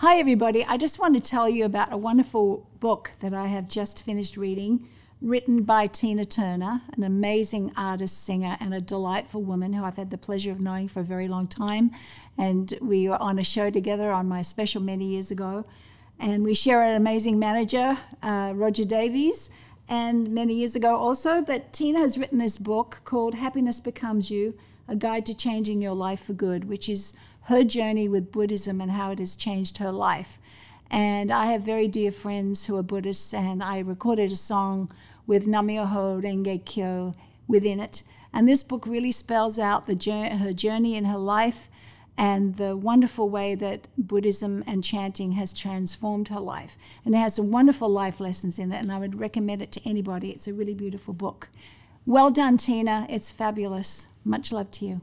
Hi, everybody. I just want to tell you about a wonderful book that I have just finished reading, written by Tina Turner, an amazing artist, singer, and a delightful woman who I've had the pleasure of knowing for a very long time. And we were on a show together on my special many years ago. And we share an amazing manager, uh, Roger Davies, and many years ago also. But Tina has written this book called Happiness Becomes You A Guide to Changing Your Life for Good, which is her journey with Buddhism and how it has changed her life. And I have very dear friends who are Buddhists, and I recorded a song with Nam-myoho Renge Kyo within it. And this book really spells out the her journey in her life and the wonderful way that Buddhism and chanting has transformed her life. And it has some wonderful life lessons in it, and I would recommend it to anybody. It's a really beautiful book. Well done, Tina. It's fabulous. Much love to you.